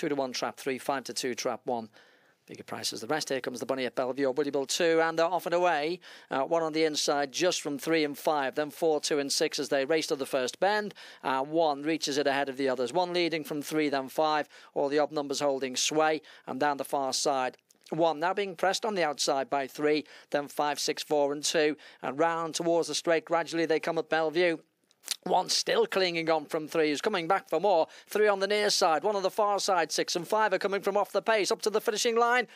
two to one trap three, five to two trap one. Bigger prices the rest. Here comes the bunny at Bellevue, Woody Bill 2, and they're off and away. Uh, one on the inside just from 3 and 5, then 4, 2 and 6 as they race to the first bend. Uh, one reaches it ahead of the others. One leading from 3, then 5. All the odd numbers holding sway, and down the far side. One now being pressed on the outside by three, then five, six, four, and two, and round towards the straight. Gradually they come at Bellevue. One still clinging on from three, is coming back for more. Three on the near side, one on the far side, six and five are coming from off the pace up to the finishing line.